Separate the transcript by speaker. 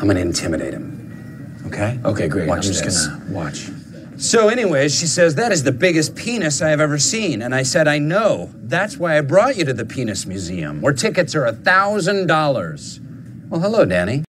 Speaker 1: I'm gonna intimidate him. Okay?
Speaker 2: Okay, great.
Speaker 1: Watch
Speaker 2: I'm just
Speaker 1: this.
Speaker 2: gonna watch.
Speaker 3: So, anyways, she says, That is the biggest penis I have ever seen. And I said, I know. That's why I brought you to the Penis Museum, where tickets are a $1,000. Well, hello, Danny.